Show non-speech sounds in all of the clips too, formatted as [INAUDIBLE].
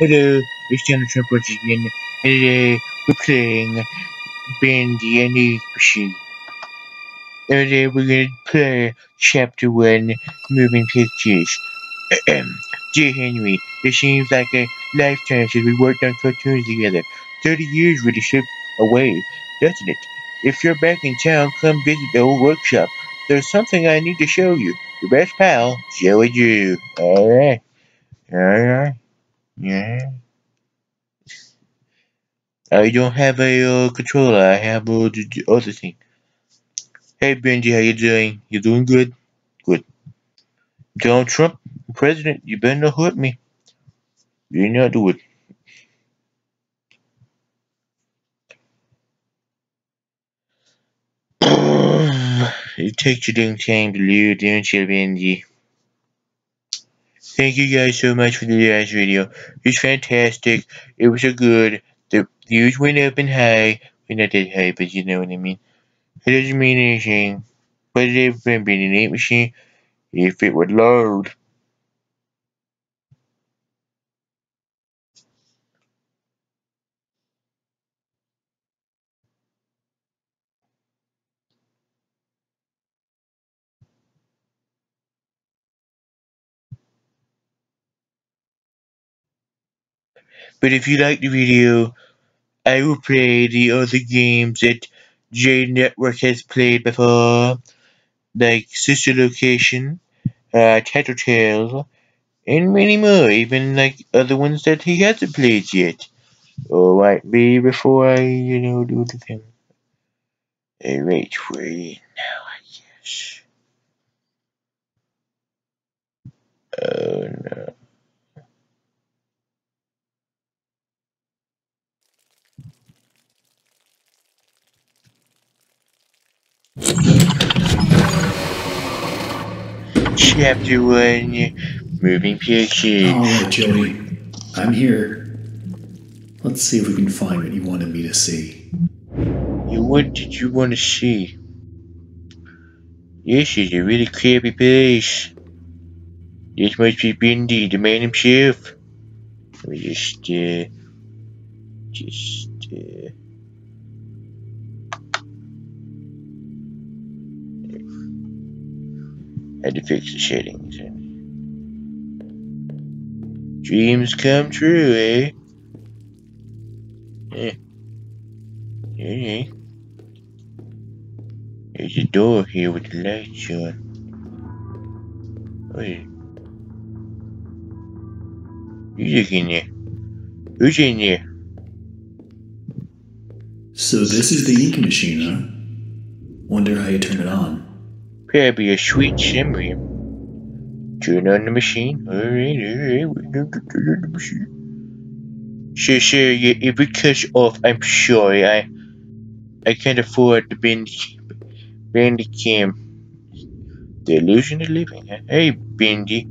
Hello, it's Donald Trump again. Today we're playing Bendy and Machine. Today we're gonna play Chapter 1 Moving Pictures. Dear Henry, it seems like a lifetime since we worked on cartoons together. 30 years really slipped away, doesn't it? If you're back in town, come visit the old workshop. There's something I need to show you. Your best pal, Joey Drew. Alright. Alright. Yeah. I don't have a uh, controller. I have uh, the other thing. Hey Benji, how you doing? You doing good? Good. Donald Trump, President, you better not hurt me. You not do it. [COUGHS] it takes a long time to load, don't you, Benji? Thank you guys so much for the last video. It's fantastic. It was so good. The views went up and high. Well, not that high, but you know what I mean. It doesn't mean anything. But it would be an 8 machine if it would load. But if you like the video, I will play the other games that J Network has played before, like Sister Location, uh, Tattletail, and many more, even like other ones that he hasn't played yet. Or might be before I, you know, do the thing. Alright, wait now, I guess. Oh Chapter 1 Moving Pictures. Alright, Joey. I'm here. Let's see if we can find what you wanted me to see. You what did you want to see? This is a really creepy place. This must be Bendy, the man himself. Let me just, uh, just, uh, had to fix the settings. Dreams come true, eh? Yeah. Yeah. There's a door here with the lights on. Wait. Who's in there? Who's in there? So this is the ink machine, huh? Wonder how you turn it on. Probably a sweet summary. Turn on the machine. Alright, alright, we're turn on the machine. Sure, sure, yeah, if it cuts off, I'm sorry. I I can't afford the bend Bandicam. The illusion of living. Hey, Bendy.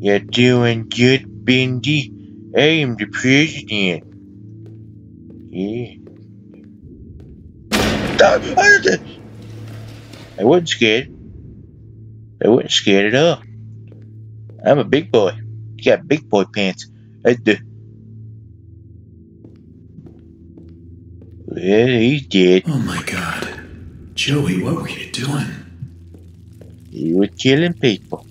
You're doing good, Bendy. I am the president. Yeah. I wasn't scared. I wasn't scared at all. I'm a big boy. You got big boy pants. I do. Well, he's dead. Oh my god. Joey, what were you doing? You were killing people.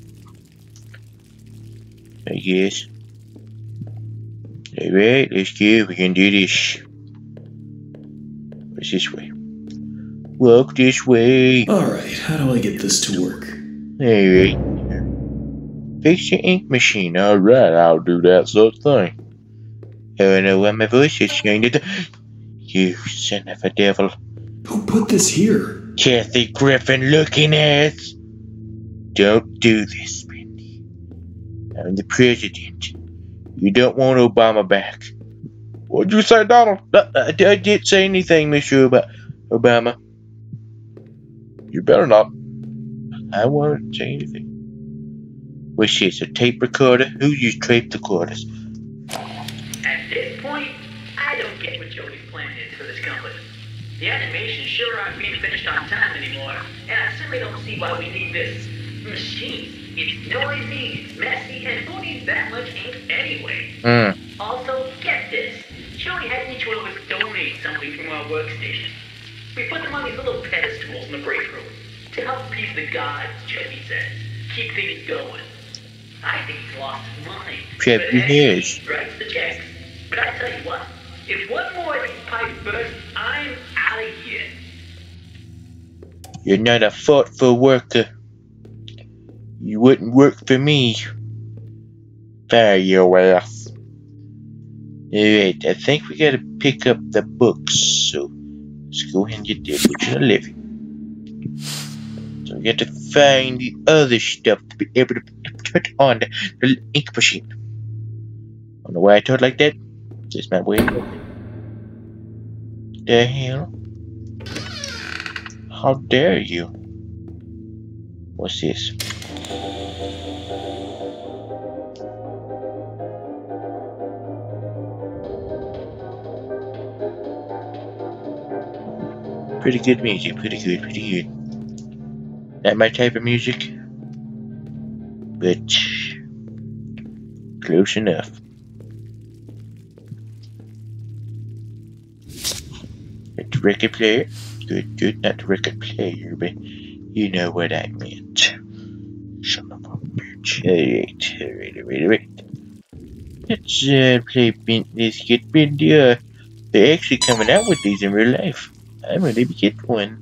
I guess. Alright, let's go. We can do this. What's this way? Walk this way. Alright, how do I get this to work? Alright. Fix your ink machine. Alright, I'll do that sort of thing. I don't know what my voice is to. You son of a devil. Who put this here? Kathy Griffin looking ass. Don't do this, Bendy. I'm the president. You don't want Obama back. What'd you say, Donald? I, I, I didn't say anything, Mr. Ob- Obama. You better not. I won't say anything. What's this, a tape recorder? Who used tape recorders? At this point, I don't get what Joey's plan is for this company. The animations sure aren't being finished on time anymore, and I certainly don't see why we need this machine. It's noisy, it's messy, and who needs that much ink anyway? Hmm. Also, get this. Joey had each one of us donate something from our workstation. We put them on these little pedestals in the break room to help appease the gods, Jesse says. Keep things going. I think he's lost his mind. Chip, But he is. he writes the checks. But I tell you what, if one more of these pipes burst, I'm out of here. You're not a thoughtful worker. You wouldn't work for me. Fire your ass. Alright, I think we gotta pick up the books, so let's go ahead and get you a living. We got to find the other stuff to be able to put on the, the ink machine. I don't know why I told like that. Just my way. The hell? How dare you? What's this? Pretty good music, pretty good, pretty good. Not my type of music, but close enough. It's record player. Good, good. Not record player, but you know what I meant. Son of a bitch. Alright, alright, alright, alright. Let's uh, play bin let's get they're actually coming out with these in real life. I'm to get one.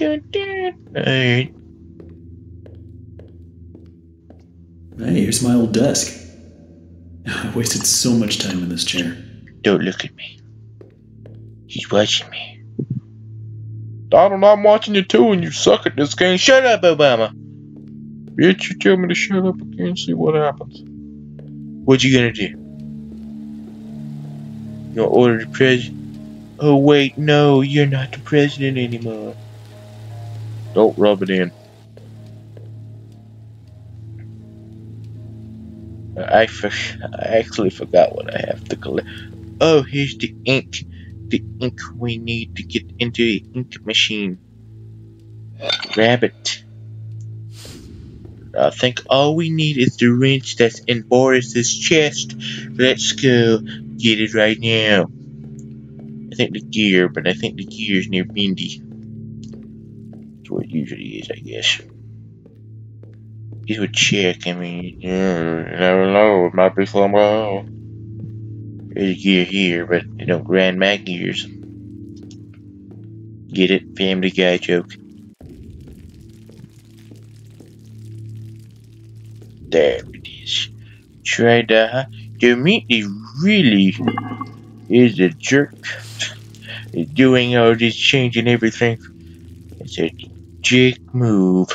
Dun. Hey, here's my old desk. I wasted so much time in this chair. Don't look at me. He's watching me. Donald, I'm watching you too, and you suck at this game. Shut up, Obama. Bitch, you tell me to shut up again, see what happens. What you gonna do? You gonna order the president? Oh wait, no, you're not the president anymore. Don't rub it in. I, for- I actually forgot what I have to collect. Oh, here's the ink. The ink we need to get into the ink machine. Grab it. I think all we need is the wrench that's in Boris's chest. Let's go get it right now. I think the gear, but I think the gear's near Mindy. Usually is, I guess. He would check, I mean, you never know, it might be somewhere else. There's a gear here, but you know, Grand Mag gears. Get it? Family Guy joke. There it is. Try that. The meat is really is a jerk. He's doing all this changing everything. It's a Jake move.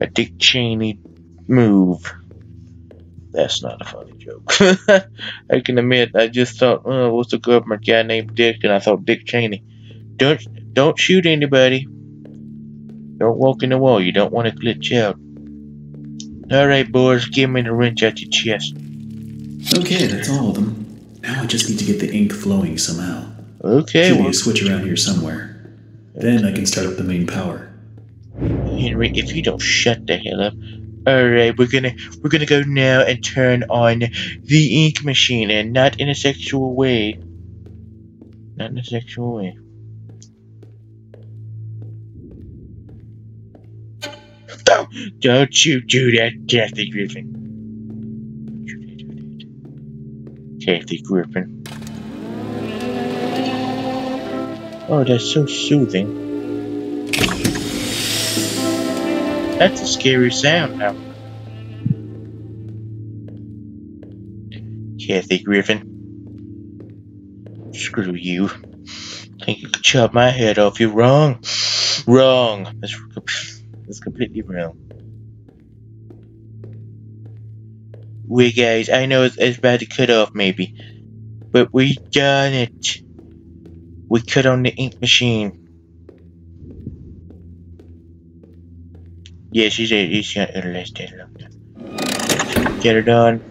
A Dick Cheney move. That's not a funny joke. [LAUGHS] I can admit, I just thought, oh, what's the government guy named Dick? And I thought Dick Cheney. Don't don't shoot anybody. Don't walk in the wall. You don't want to glitch out. All right, boys, give me the wrench at your chest. Okay, that's all of them. Now I just need to get the ink flowing somehow. Okay, Should be a switch around here somewhere. Then I can start up the main power. Henry, if you don't shut the hell up. Alright, we're gonna we're gonna go now and turn on the ink machine and not in a sexual way. Not in a sexual way. Don't, [COUGHS] don't you do that, Kathy Griffin. Kathy Griffin. Oh, that's so soothing. That's a scary sound now. Kathy Griffin. Screw you. Think you could chop my head off. You're wrong. Wrong. That's, that's completely wrong. Wait, guys, I know it's, it's about to cut off, maybe. But we done it. We cut on the ink machine. Yes, he's a, he's got a less dead look. Get it done.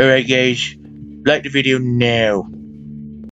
Alright guys, like the video now.